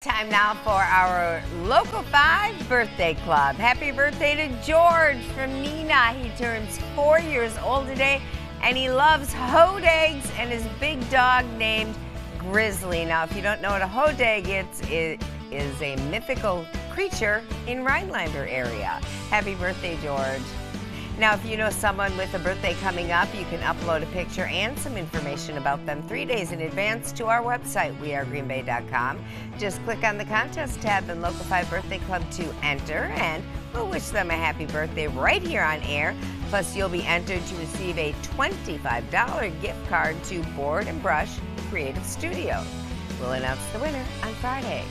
Time now for our Local 5 birthday club. Happy birthday to George from Neenah. He turns four years old today and he loves hodags and his big dog named Grizzly. Now, if you don't know what a hodag is, it is a mythical creature in Rhinelander area. Happy birthday, George. Now, if you know someone with a birthday coming up, you can upload a picture and some information about them three days in advance to our website, wearegreenbay.com. Just click on the contest tab in Local 5 Birthday Club to enter, and we'll wish them a happy birthday right here on air. Plus, you'll be entered to receive a $25 gift card to Board and Brush Creative Studio. We'll announce the winner on Friday.